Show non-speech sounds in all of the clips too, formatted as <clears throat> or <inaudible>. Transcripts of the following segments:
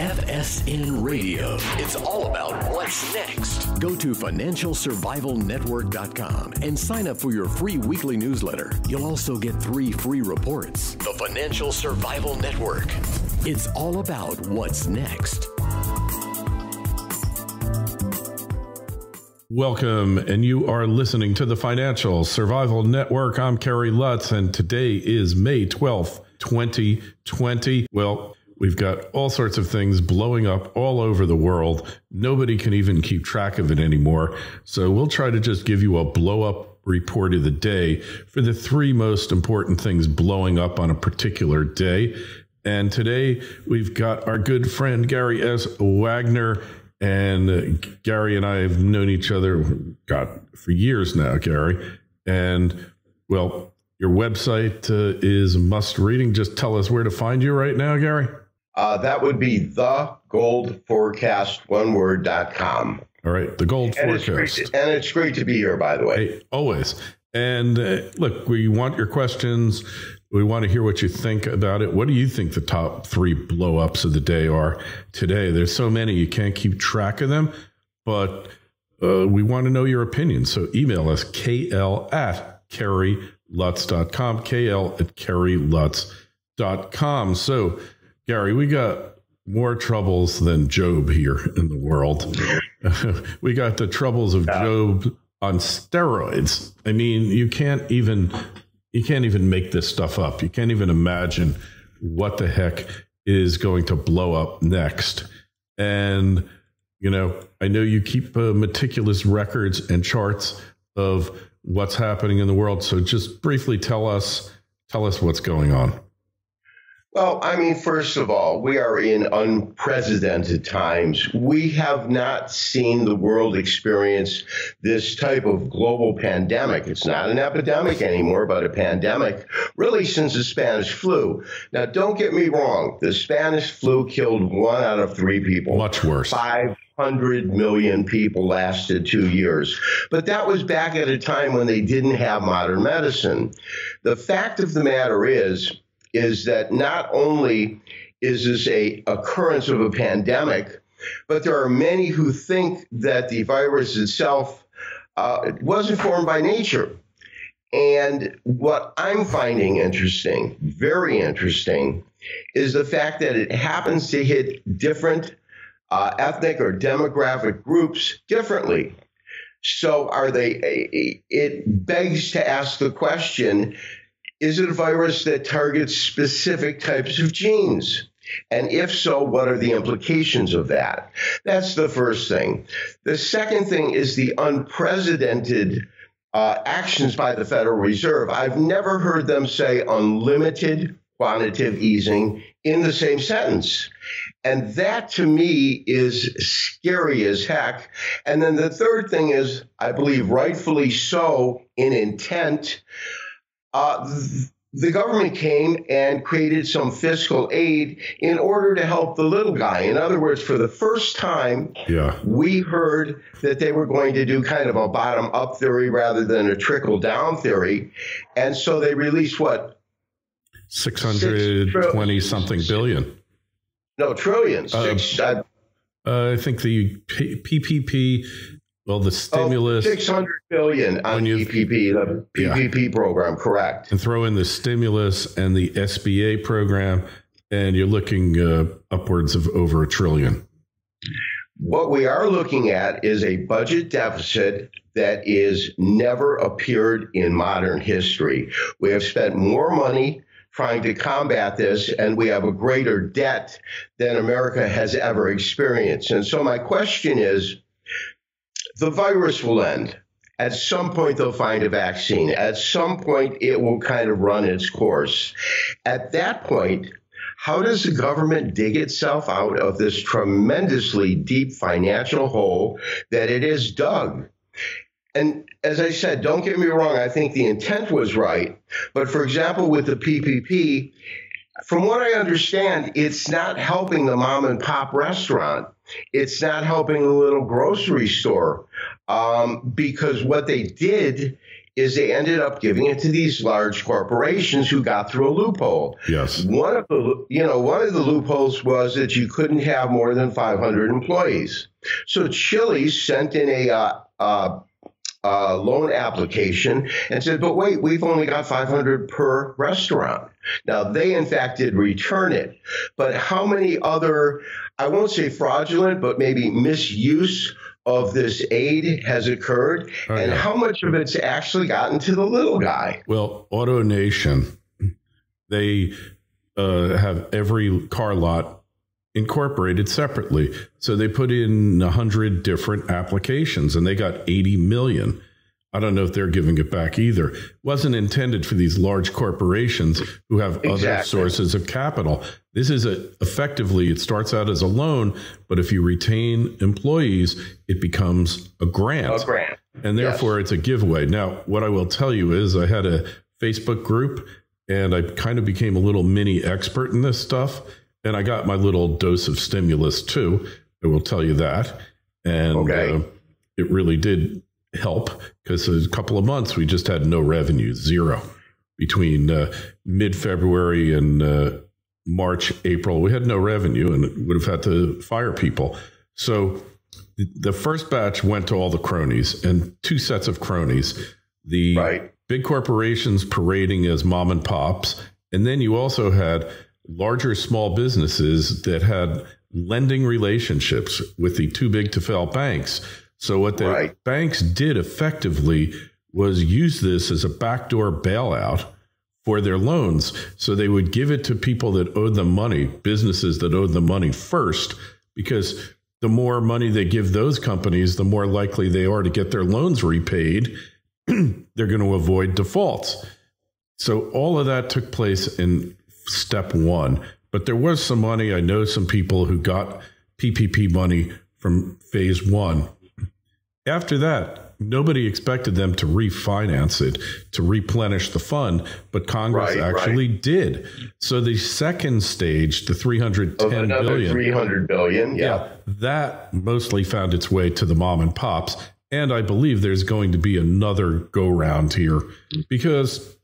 FSN Radio. It's all about what's next. Go to financialsurvivalnetwork.com and sign up for your free weekly newsletter. You'll also get three free reports. The Financial Survival Network. It's all about what's next. Welcome, and you are listening to the Financial Survival Network. I'm Kerry Lutz, and today is May 12th, 2020. Well, we've got all sorts of things blowing up all over the world. Nobody can even keep track of it anymore. So we'll try to just give you a blow up report of the day for the three most important things blowing up on a particular day. And today we've got our good friend Gary S. Wagner and Gary and I have known each other, God, for years now, Gary. And well, your website uh, is must reading. Just tell us where to find you right now, Gary. Uh, that would be the gold forecast, one word.com. All right, the gold and forecast. It's to, and it's great to be here, by the way. Hey, always. And uh, look, we want your questions. We want to hear what you think about it. What do you think the top three blow ups of the day are today? There's so many, you can't keep track of them, but uh, we want to know your opinion. So email us kl at kerrylutz.com, kl at kerrylutz.com. So, Gary, we got more troubles than Job here in the world. <laughs> we got the troubles of Job on steroids. I mean, you can't even you can't even make this stuff up. You can't even imagine what the heck is going to blow up next. And, you know, I know you keep uh, meticulous records and charts of what's happening in the world. So just briefly tell us, tell us what's going on. Well, I mean, first of all, we are in unprecedented times. We have not seen the world experience this type of global pandemic. It's not an epidemic anymore, but a pandemic, really, since the Spanish flu. Now, don't get me wrong, the Spanish flu killed one out of three people. Much worse. Five 100 million people lasted two years. But that was back at a time when they didn't have modern medicine. The fact of the matter is, is that not only is this a occurrence of a pandemic, but there are many who think that the virus itself uh, wasn't formed by nature. And what I'm finding interesting, very interesting, is the fact that it happens to hit different uh, ethnic or demographic groups differently. So, are they? It begs to ask the question is it a virus that targets specific types of genes? And if so, what are the implications of that? That's the first thing. The second thing is the unprecedented uh, actions by the Federal Reserve. I've never heard them say unlimited quantitative easing in the same sentence. And that to me is scary as heck. And then the third thing is, I believe rightfully so in intent, uh, the government came and created some fiscal aid in order to help the little guy. In other words, for the first time, yeah. we heard that they were going to do kind of a bottom up theory rather than a trickle down theory. And so they released what? 620 something billion. No, trillions. Uh, Six, uh, I think the PPP well, the stimulus. Oh, 600 billion on you, PPP, the PPP yeah. program, correct. And throw in the stimulus and the SBA program, and you're looking uh, upwards of over a trillion. What we are looking at is a budget deficit that is never appeared in modern history. We have spent more money trying to combat this, and we have a greater debt than America has ever experienced. And so, my question is the virus will end. At some point, they'll find a vaccine. At some point, it will kind of run its course. At that point, how does the government dig itself out of this tremendously deep financial hole that it has dug? And as I said, don't get me wrong, I think the intent was right. But for example, with the PPP, from what I understand, it's not helping the mom and pop restaurant. It's not helping the little grocery store um, because what they did is they ended up giving it to these large corporations who got through a loophole. Yes. One of the you know one of the loopholes was that you couldn't have more than 500 employees. So Chili's sent in a uh, uh, uh, loan application and said, but wait, we've only got 500 per restaurant. Now, they in fact did return it. But how many other, I won't say fraudulent, but maybe misuse of this aid has occurred oh, and yeah. how much of it's actually gotten to the little guy? Well, AutoNation, they uh, have every car lot incorporated separately. So they put in a hundred different applications and they got 80 million. I don't know if they're giving it back either. It wasn't intended for these large corporations who have exactly. other sources of capital. This is a, effectively, it starts out as a loan, but if you retain employees, it becomes a grant. A grant. And therefore, yes. it's a giveaway. Now, what I will tell you is I had a Facebook group and I kind of became a little mini expert in this stuff and I got my little dose of stimulus too. I will tell you that. And okay. uh, it really did help because a couple of months we just had no revenue, zero between uh, mid February and uh, March, April. We had no revenue and would have had to fire people. So the first batch went to all the cronies and two sets of cronies. The right. big corporations parading as mom and pops. And then you also had larger small businesses that had lending relationships with the too big to fail banks. So what the right. banks did effectively was use this as a backdoor bailout for their loans. So they would give it to people that owed them money, businesses that owed them money first, because the more money they give those companies, the more likely they are to get their loans repaid. <clears throat> They're going to avoid defaults. So all of that took place in step one. But there was some money. I know some people who got PPP money from phase one. After that, nobody expected them to refinance it to replenish the fund, but Congress right, actually right. did. So the second stage, the 310 billion, 300 billion, yeah. yeah, that mostly found its way to the mom and pops. And I believe there's going to be another go round here because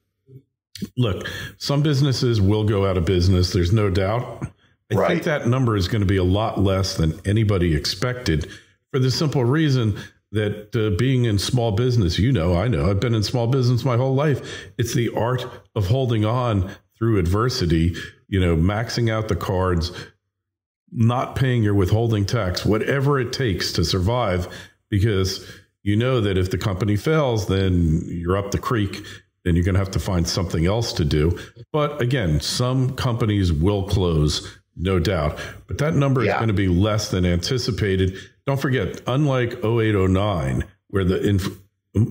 look, some businesses will go out of business. There's no doubt. I right. think that number is going to be a lot less than anybody expected for the simple reason that uh, being in small business, you know, I know, I've been in small business my whole life. It's the art of holding on through adversity, you know, maxing out the cards, not paying your withholding tax, whatever it takes to survive, because you know that if the company fails, then you're up the creek then you're going to have to find something else to do. But again, some companies will close, no doubt. But that number yeah. is going to be less than anticipated. Don't forget, unlike 0809, where the inf-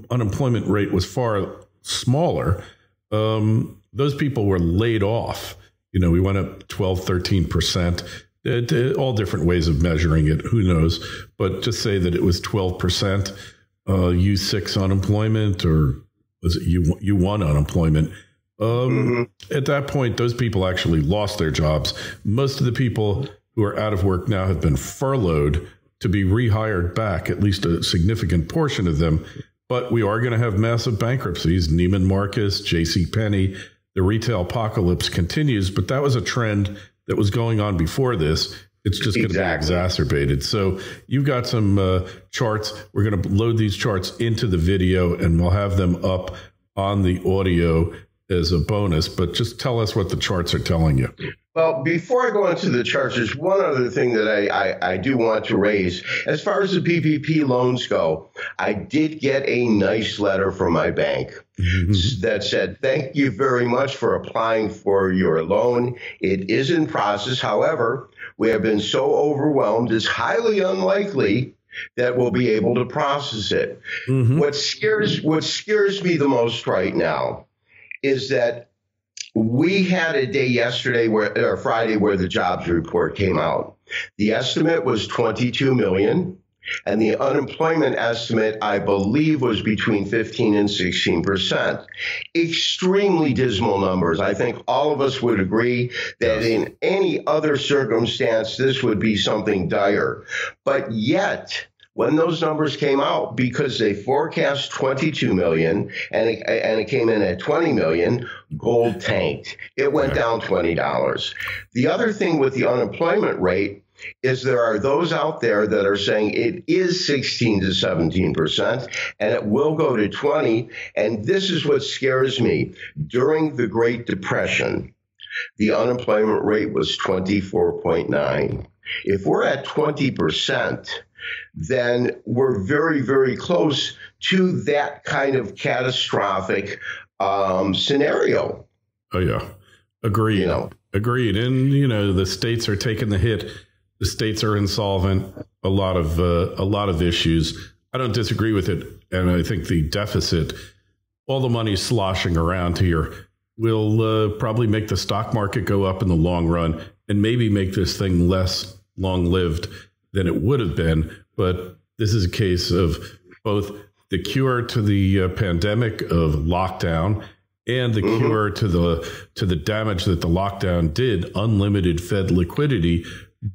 unemployment rate was far smaller, um, those people were laid off. You know, we went up 12, 13%. all different ways of measuring it. Who knows? But just say that it was 12% uh, U6 unemployment or was you you won unemployment. Um, mm-hmm. At that point, those people actually lost their jobs. Most of the people who are out of work now have been furloughed to be rehired back, at least a significant portion of them. But we are going to have massive bankruptcies. Neiman Marcus, J.C. Penney, the retail apocalypse continues. But that was a trend that was going on before this. It's just going exactly. to be exacerbated. So you've got some uh, charts. We're going to load these charts into the video and we'll have them up on the audio as a bonus. But just tell us what the charts are telling you. Well, before I go into the charts, there's one other thing that I, I, I, do want to raise. As far as the PPP loans go, I did get a nice letter from my bank mm-hmm. that said, Thank you very much for applying for your loan. It is in process. However, we have been so overwhelmed, it's highly unlikely that we'll be able to process it. Mm-hmm. What scares what scares me the most right now is that we had a day yesterday where or Friday where the jobs report came out. The estimate was 22 million. And the unemployment estimate, I believe, was between 15 and 16 percent. Extremely dismal numbers. I think all of us would agree that in any other circumstance, this would be something dire. But yet, when those numbers came out because they forecast 22 million and it, and it came in at 20 million gold tanked it went down $20 the other thing with the unemployment rate is there are those out there that are saying it is 16 to 17 percent and it will go to 20 and this is what scares me during the great depression the unemployment rate was 24.9 if we're at 20 percent then we're very, very close to that kind of catastrophic um, scenario. Oh, yeah. Agreed. You know? Agreed. And, you know, the states are taking the hit. The states are insolvent. A lot of uh, a lot of issues. I don't disagree with it, and I think the deficit, all the money sloshing around here, will uh, probably make the stock market go up in the long run, and maybe make this thing less long lived than it would have been. But this is a case of both the cure to the uh, pandemic of lockdown and the mm-hmm. cure to the to the damage that the lockdown did unlimited fed liquidity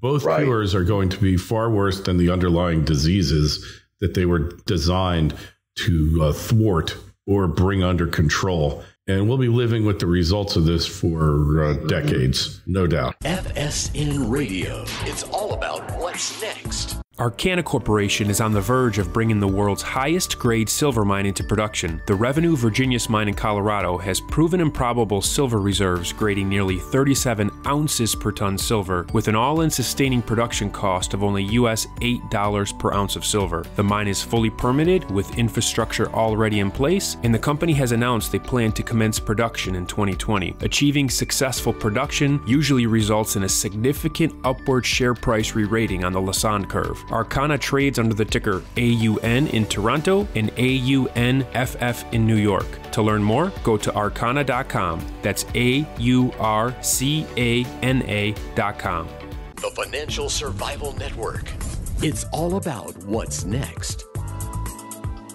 both right. cures are going to be far worse than the underlying diseases that they were designed to uh, thwart or bring under control and we'll be living with the results of this for uh, decades, no doubt. FSN Radio. It's all about what's next. Aurcana Corporation is on the verge of bringing the world's highest grade silver mine into production. The Revenue Virginius mine in Colorado has proven improbable silver reserves grading nearly 37 ounces per ton silver, with an all in sustaining production cost of only US $8 per ounce of silver. The mine is fully permitted with infrastructure already in place, and the company has announced they plan to commence production in 2020. Achieving successful production usually results in a significant upward share price re rating on the Lassonde curve. Aurcana trades under the ticker AUN in Toronto and AUNFF in New York. To learn more, go to aurcana.com. That's A U R C A N A.com. The Financial Survival Network. It's all about what's next.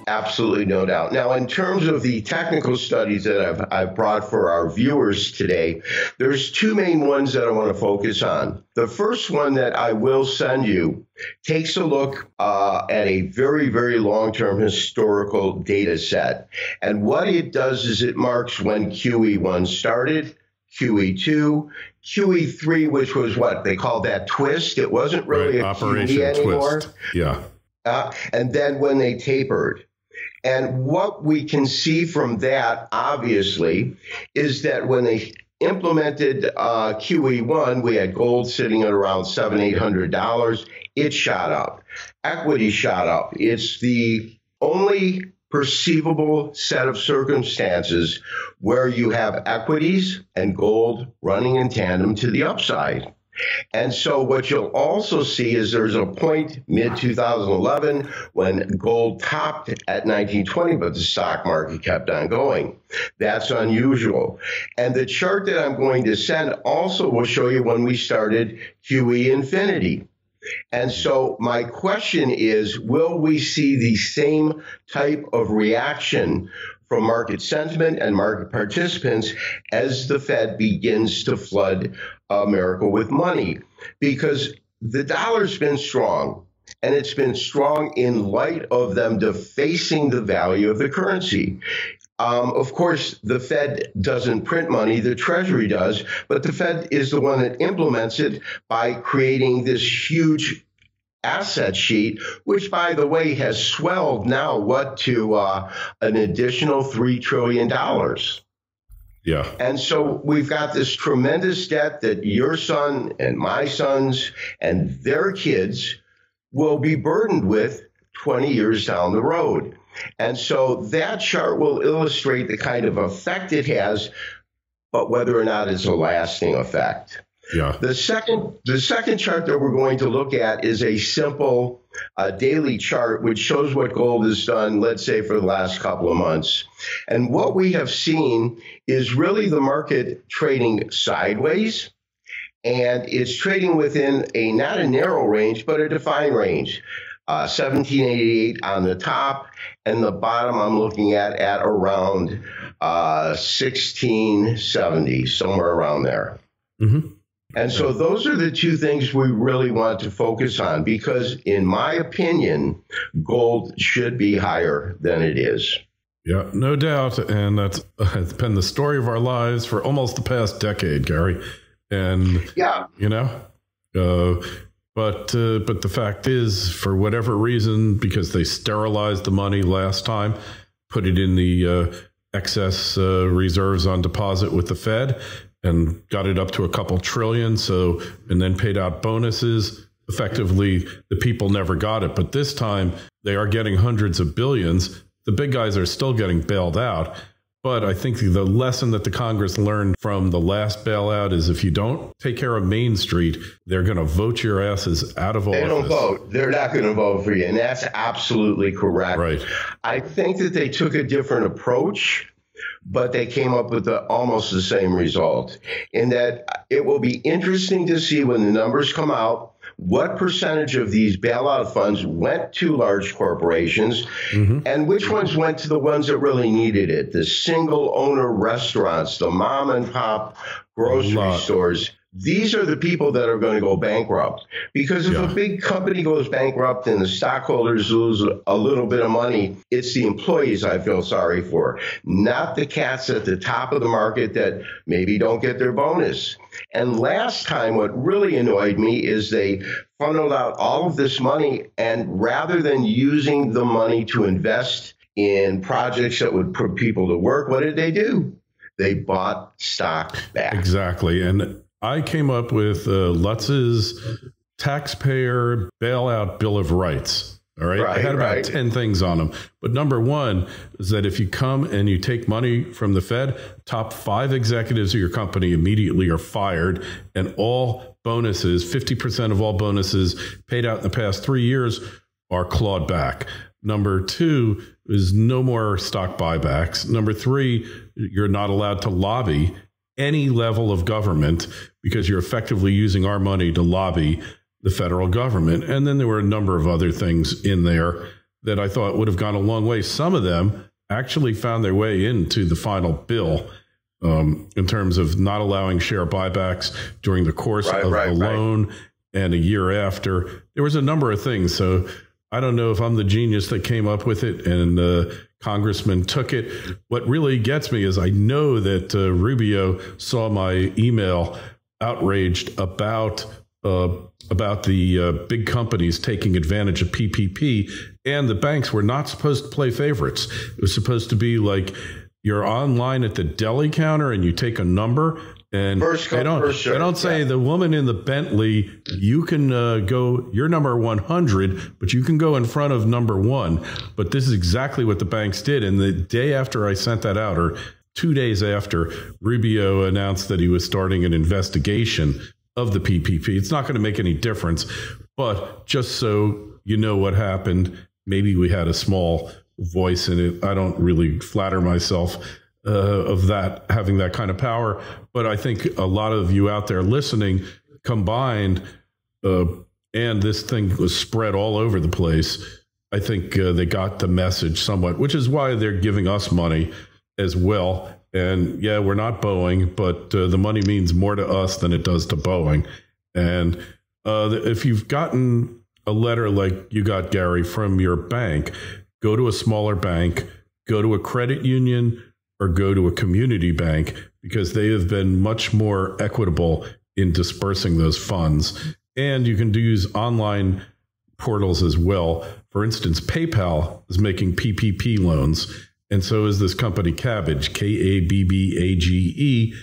Absolutely, no doubt. Now, in terms of the technical studies that I've, I've brought for our viewers today, there's two main ones that I want to focus on. The first one that I will send you takes a look uh, at a very, very long term historical data set. And what it does is it marks when QE1 started, QE2, QE3, which was what they called that twist. It wasn't really right, a Operation QE anymore. Twist. Yeah. Uh, and then when they tapered. And what we can see from that, obviously, is that when they implemented uh, QE1, we had gold sitting at around seven, eight hundred dollars. It shot up. Equity shot up. It's the only perceivable set of circumstances where you have equities and gold running in tandem to the upside. And so what you'll also see is there's a point mid 2011 when gold topped at 1920, but the stock market kept on going. That's unusual. And the chart that I'm going to send also will show you when we started QE infinity. And so my question is, will we see the same type of reaction from market sentiment and market participants as the Fed begins to flood America with money because the dollar's been strong and it's been strong in light of them defacing the value of the currency. Um, of course, the Fed doesn't print money, the Treasury does, but the Fed is the one that implements it by creating this huge asset sheet, which, by the way, has swelled now what to uh, an additional $3 trillion. Yeah. And so we've got this tremendous debt that your son and my sons and their kids will be burdened with 20 years down the road. And so that chart will illustrate the kind of effect it has, but whether or not it's a lasting effect. Yeah. The second the second chart that we're going to look at is a simple uh, daily chart which shows what gold has done, let's say, for the last couple of months. And what we have seen is really the market trading sideways. And it's trading within a not a narrow range, but a defined range. Uh, 1788 on the top, and the bottom I'm looking at at around uh, 1670, somewhere around there. Mm-hmm. And so those are the two things we really want to focus on because, in my opinion, gold should be higher than it is. Yeah, no doubt. And that's it's been the story of our lives for almost the past decade, Gary. And, yeah, you know, uh, but uh, but the fact is, for whatever reason, because they sterilized the money last time, put it in the uh, excess uh, reserves on deposit with the Fed, and got it up to a couple trillion. So and then paid out bonuses. Effectively, the people never got it, but this time they are getting hundreds of billions. The big guys are still getting bailed out. But I think the lesson that the Congress learned from the last bailout is if you don't take care of Main Street, they're going to vote your asses out of office. They don't vote. They're not going to vote for you. And that's absolutely correct. Right. I think that they took a different approach but they came up with the, almost the same result. In that it will be interesting to see when the numbers come out what percentage of these bailout funds went to large corporations mm-hmm. and which ones went to the ones that really needed it the single owner restaurants, the mom and pop grocery stores these are the people that are going to go bankrupt. Because if yeah. a big company goes bankrupt and the stockholders lose a little bit of money, it's the employees I feel sorry for, not the cats at the top of the market that maybe don't get their bonus. And last time, what really annoyed me is they funneled out all of this money, and rather than using the money to invest in projects that would put people to work, what did they do? They bought stock back. Exactly. And I came up with uh, Lutz's taxpayer bailout bill of rights. All right? right. I had about right. 10 things on them. But number one is that if you come and you take money from the Fed, top five executives of your company immediately are fired, and all bonuses, 50% of all bonuses paid out in the past three years, are clawed back. Number two is no more stock buybacks. Number three, you're not allowed to lobby any level of government because you're effectively using our money to lobby the federal government. And then there were a number of other things in there that I thought would have gone a long way. Some of them actually found their way into the final bill um, in terms of not allowing share buybacks during the course right, of right, the loan right. and a year after. There was a number of things. So I don't know if I'm the genius that came up with it and uh, congressman took it. What really gets me is I know that uh, Rubio saw my email outraged about uh, about the uh, big companies taking advantage of PPP, and the banks were not supposed to play favorites. It was supposed to be like you're online at the deli counter and you take a number and first come, they don't, first they don't say yeah. the woman in the Bentley, you can uh, go, you're number 100, but you can go in front of number one. But this is exactly what the banks did. And the day after I sent that out, or two days after, Rubio announced that he was starting an investigation of the PPP. It's not going to make any difference. But just so you know what happened, maybe we had a small voice in it. I don't really flatter myself uh, of that having that kind of power. But I think a lot of you out there listening combined, uh, and this thing was spread all over the place. I think uh, they got the message somewhat, which is why they're giving us money as well. And yeah, we're not Boeing, but uh, the money means more to us than it does to Boeing. And uh, if you've gotten a letter like you got, Gary, from your bank, go to a smaller bank, go to a credit union, or go to a community bank because they have been much more equitable in dispersing those funds. And you can use online portals as well. For instance, PayPal is making PPP loans, and so is this company Kabbage, K A B B A G E.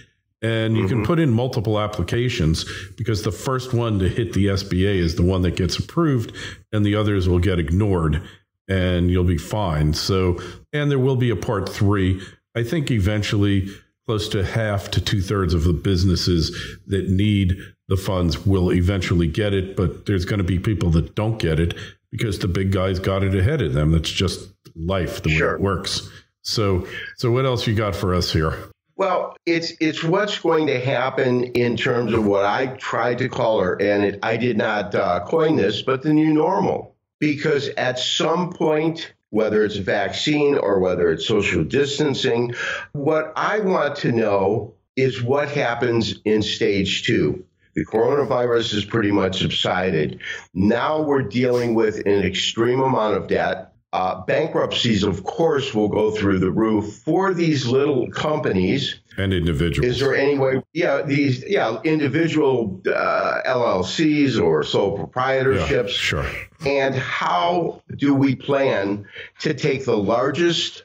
And you mm-hmm. can put in multiple applications because the first one to hit the SBA is the one that gets approved, and the others will get ignored, and you'll be fine. So, and there will be a part three I think eventually close to half to two thirds of the businesses that need the funds will eventually get it, but there's going to be people that don't get it because the big guys got it ahead of them. That's just life, the sure. way it works. So, so what else you got for us here? Well, it's it's what's going to happen in terms of what I tried to call her, and it, I did not uh, coin this, but the new normal. Because at some point, whether it's a vaccine or whether it's social distancing. What I want to know is what happens in stage two. The coronavirus has pretty much subsided. Now we're dealing with an extreme amount of debt. Uh, bankruptcies, of course, will go through the roof for these little companies and individuals. Is there any way? Yeah, these yeah individual uh, LLCs or sole proprietorships. Yeah, sure. And how do we plan to take the largest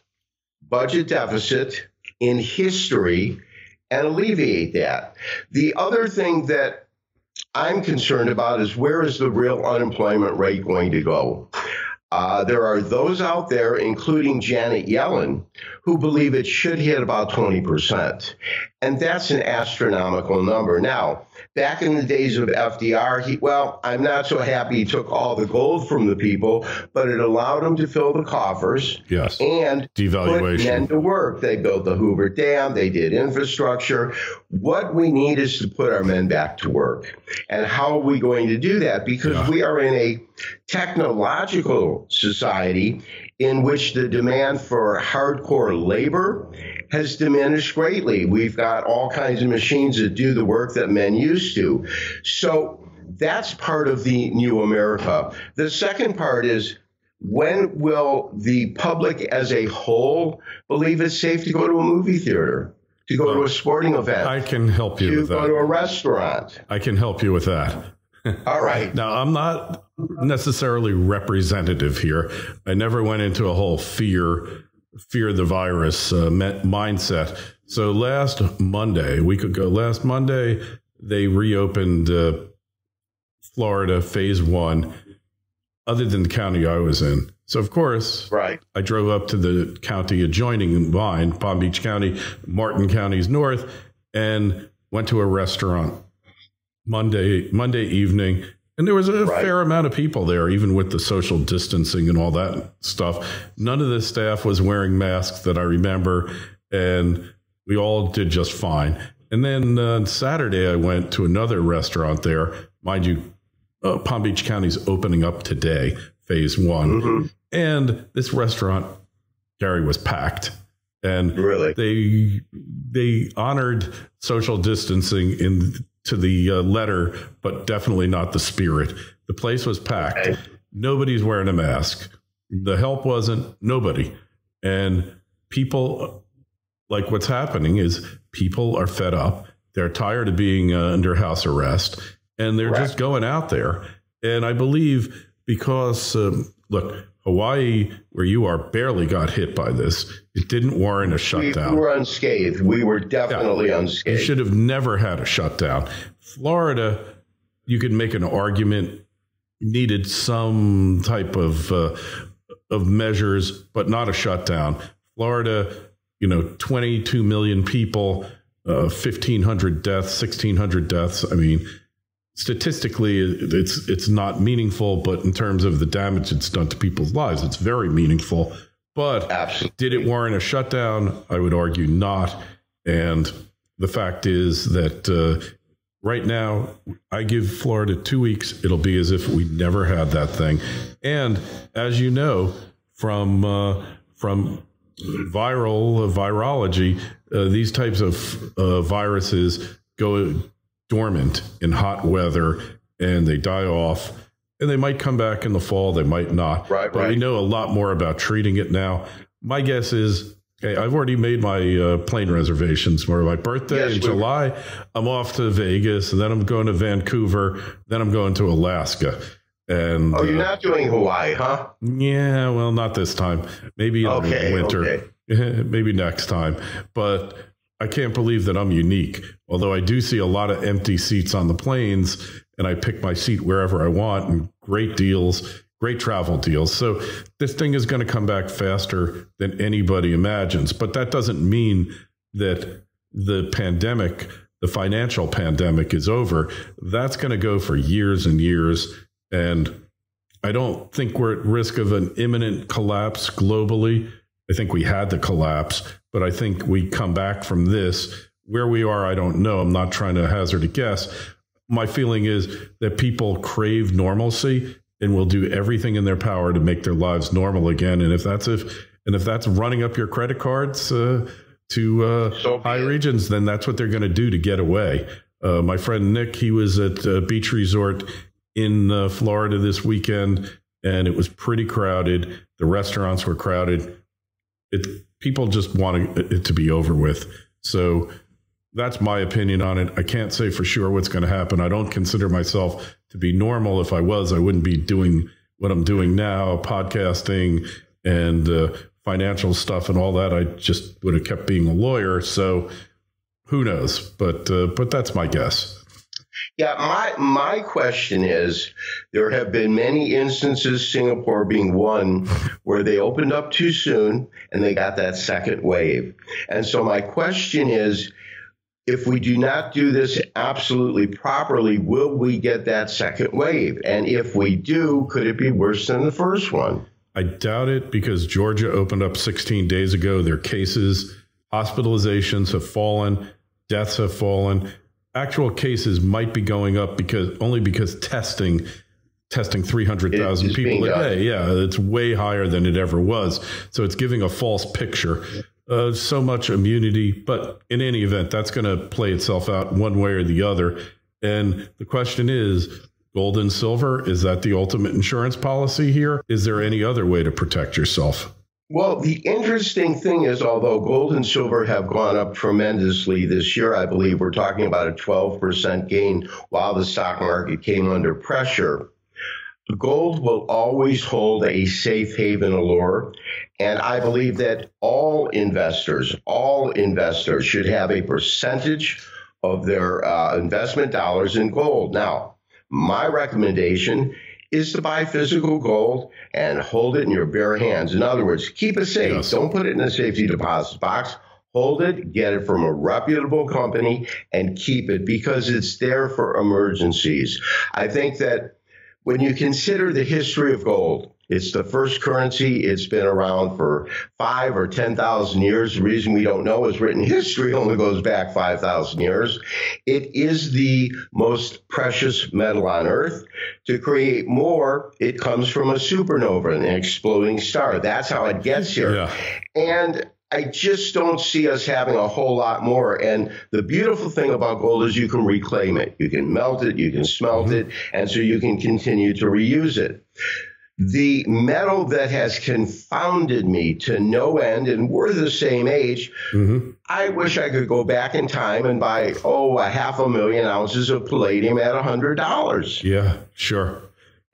budget deficit in history and alleviate that? The other thing that I'm concerned about is where is the real unemployment rate going to go? Uh, there are those out there, including Janet Yellen, who believe it should hit about 20%. And that's an astronomical number. Now, back in the days of FDR, he, well, I'm not so happy he took all the gold from the people, but it allowed him to fill the coffers. Yes. And devaluation. put men to work. They built the Hoover Dam, they did infrastructure. What we need is to put our men back to work. And how are we going to do that? Because yeah. we are in a technological society in which the demand for hardcore labor has diminished greatly. We've got all kinds of machines that do the work that men used to. So that's part of the new America. The second part is when will the public as a whole believe it's safe to go to a movie theater? To go to a sporting event. I can help you to with that. go to a restaurant. I can help you with that. All right. <laughs> now, I'm not necessarily representative here. I never went into a whole fear fear the virus uh, mindset. So last Monday, we could go last Monday, they reopened uh, Florida phase one, other than the county I was in. So of course, right. I drove up to the county adjoining mine, Palm Beach County, Martin County's north, and went to a restaurant Monday Monday evening and there was a right. fair amount of people there, even with the social distancing and all that stuff. None of the staff was wearing masks that I remember, and we all did just fine. And then uh, Saturday, I went to another restaurant there. Mind you, uh, Palm Beach County's opening up today, phase one. Mm-hmm. And this restaurant, Gary, was packed. And really? they they honored social distancing in to the uh, letter, but definitely not the spirit. The place was packed. Nobody's wearing a mask. The help wasn't. Nobody. And people, like what's happening is people are fed up. They're tired of being uh, under house arrest, and they're just going out there. And I believe because um, look, Hawaii, where you are, barely got hit by this. It didn't warrant a shutdown. We were unscathed. We were definitely yeah. unscathed. You should have never had a shutdown. Florida, you could make an argument needed some type of uh, of measures, but not a shutdown. Florida, you know, 22 million people, uh, 1,500 deaths, 1,600 deaths. I mean, statistically it's it's not meaningful but in terms of the damage it's done to people's lives it's very meaningful. But Absolutely. did it warrant a shutdown? I would argue not. And the fact is that uh, right now i give florida two weeks. It'll be as if we never had that thing. And as you know from uh, from viral uh, virology uh, these types of uh, viruses go dormant in hot weather and they die off. And they might come back in the fall, they might not. Right, but right. we know a lot more about treating it now. My guess is Okay, I've already made my uh, plane reservations for my birthday yes, in July. I'm off to Vegas, and then I'm going to Vancouver. Then I'm going to Alaska. And oh, you're uh, not doing Hawaii, huh? Yeah, well, not this time. Maybe in okay, winter. Okay. <laughs> Maybe next time. But I can't believe that I'm unique. Although I do see a lot of empty seats on the planes, and I pick my seat wherever I want, and great deals, great travel deals. So this thing is going to come back faster than anybody imagines. But that doesn't mean that the pandemic, the financial pandemic, is over. That's going to go for years and years. And I don't think we're at risk of an imminent collapse globally. I think we had the collapse, but I think we come back from this. Where we are, I don't know. I'm not trying to hazard a guess. My feeling is that people crave normalcy and will do everything in their power to make their lives normal again. And if that's if and if that's running up your credit cards uh, to uh, so high regions, then that's what they're going to do to get away. Uh, my friend Nick, he was at a beach resort in uh, Florida this weekend, and it was pretty crowded. The restaurants were crowded. It people just want it to be over with. So that's my opinion on it. I can't say for sure what's going to happen. I don't consider myself to be normal. If I was, I wouldn't be doing what I'm doing now, podcasting and uh, financial stuff and all that. I just would have kept being a lawyer. So who knows? But uh, but that's my guess. Yeah, my my question is there have been many instances, Singapore being one, where they opened up too soon and they got that second wave. And so my question is if we do not do this absolutely properly, will we get that second wave? And if we do, could it be worse than the first one? I doubt it because Georgia opened up 16 days ago. Their cases, hospitalizations have fallen, deaths have fallen. Actual cases might be going up because only because testing testing 300,000 people a day. Yeah, it's way higher than it ever was. So it's giving a false picture uh, so much immunity. But in any event, that's going to play itself out one way or the other. And the question is gold and silver, is that the ultimate insurance policy here? Is there any other way to protect yourself? Well, the interesting thing is, although gold and silver have gone up tremendously this year, I believe we're talking about a 12% gain while the stock market came under pressure. Gold will always hold a safe haven allure. And I believe that all investors, all investors should have a percentage of their uh, investment dollars in gold. Now, my recommendation is to buy physical gold and hold it in your bare hands. In other words, keep it safe. Yes. Don't put it in a safety deposit box. Hold it, get it from a reputable company, and keep it because it's there for emergencies. I think that when you consider the history of gold, it's the first currency. It's been around for five or 10,000 years. The reason we don't know is written history only goes back 5,000 years. It is the most precious metal on Earth. To create more, it comes from a supernova, an exploding star. That's how it gets here. Yeah. And I just don't see us having a whole lot more. And the beautiful thing about gold is you can reclaim it. You can melt it, you can smelt mm-hmm. it, and so you can continue to reuse it. The metal that has confounded me to no end, and we're the same age, mm-hmm. I wish I could go back in time and buy, oh, a half a million ounces of palladium at a $100. Yeah, sure.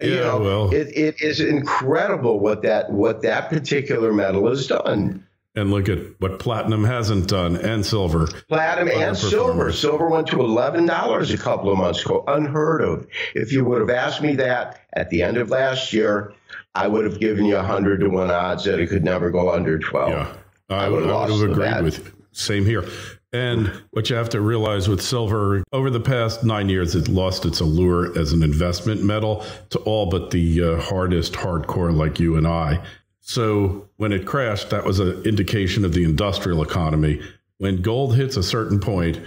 Yeah, know, well. It, it is incredible what that what that particular metal has done. And look at what platinum hasn't done and silver. Platinum and silver. Silver went to $11 a couple of months ago. Unheard of. If you would have asked me that at the end of last year, I would have given you 100 to 1 odds that it could never go under 12. Yeah. I, I would, have, have agreed with you. Same here. And what you have to realize with silver, over the past nine years, it lost its allure as an investment metal to all but the uh, hardest hardcore like you and I. So when it crashed, that was an indication of the industrial economy. When gold hits a certain point,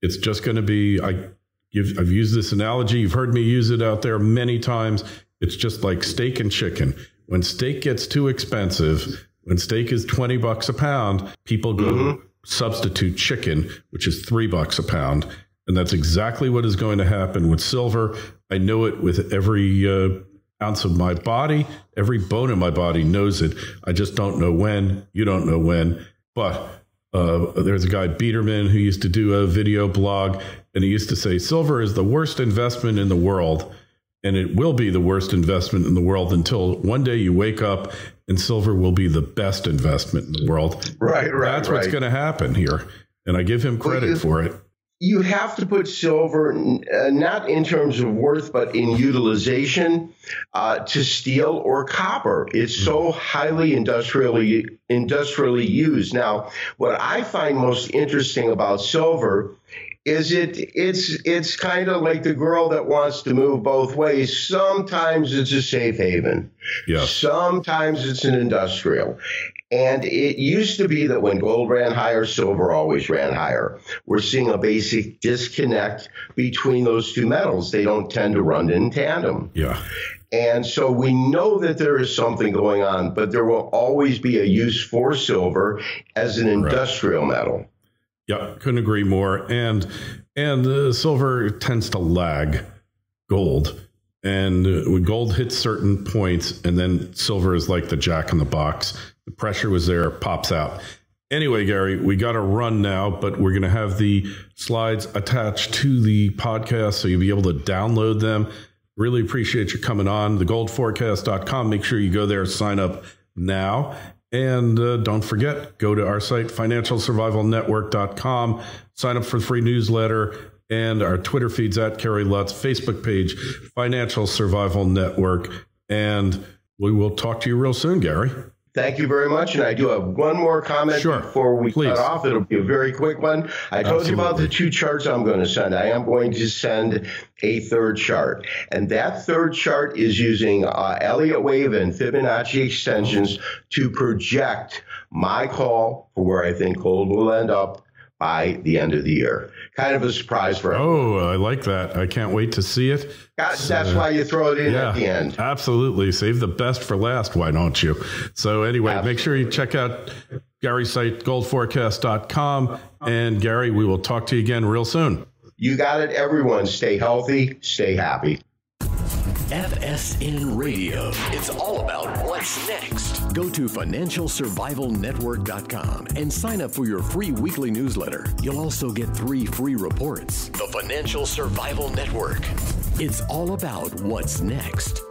it's just going to be. I, I've used this analogy. You've heard me use it out there many times. It's just like steak and chicken. When steak gets too expensive, when steak is twenty bucks a pound, people go mm-hmm. substitute chicken, which is three bucks a pound. And that's exactly what is going to happen with silver. I know it with every uh, ounce of my body, every bone in my body knows it. I just don't know when. You don't know when. But uh, there's a guy, Biederman, who used to do a video blog, and he used to say, Silver is the worst investment in the world. And it will be the worst investment in the world until one day you wake up and silver will be the best investment in the world. Right, right. That's right. what's going to happen here. And I give him credit well, for it you have to put silver uh, not in terms of worth but in utilization uh, to steel or copper. It's so highly industrially industrially used. Now what i find most interesting about silver is it it's it's kind of like the girl that wants to move both ways. Sometimes it's a safe haven. Yeah sometimes it's an industrial and it used to be that when gold ran higher, silver always ran higher. We're seeing a basic disconnect between those two metals. They don't tend to run in tandem. Yeah. And so we know that there is something going on, but there will always be a use for silver as an industrial right. metal. Yeah, couldn't agree more. And And uh, silver tends to lag gold. And uh, when gold hits certain points, and then silver is like the jack in the box. The pressure was there, pops out. Anyway, Gary, we got to run now, but we're going to have the slides attached to the podcast so you'll be able to download them. Really appreciate you coming on thegoldforecast.com. Make sure you go there, sign up now. And uh, don't forget, go to our site, financialsurvivalnetwork.com, sign up for the free newsletter and our Twitter feeds at Kerry Lutz, Facebook page, Financial Survival Network. And we will talk to you real soon, Gary. Thank you very much. And I do have one more comment sure. before we Please. cut off. It'll be a very quick one. I told Absolutely. you about the two charts I'm going to send. I am going to send a third chart. And that third chart is using uh, Elliott wave and Fibonacci extensions to project my call for where I think gold will end up by the end of the year. Kind of a surprise for everyone. Oh, I like that. I can't wait to see it. That's, that's why you throw it in yeah, at the end. Absolutely. Save the best for last. Why don't you? So, anyway, absolutely. make sure you check out Gary's site, goldforecast.com. And, Gary, we will talk to you again real soon. You got it, everyone. Stay healthy, stay happy. FSN Radio. It's all about what's next. Go to financialsurvivalnetwork.com and sign up for your free weekly newsletter. You'll also get three free reports. The Financial Survival Network. It's all about what's next.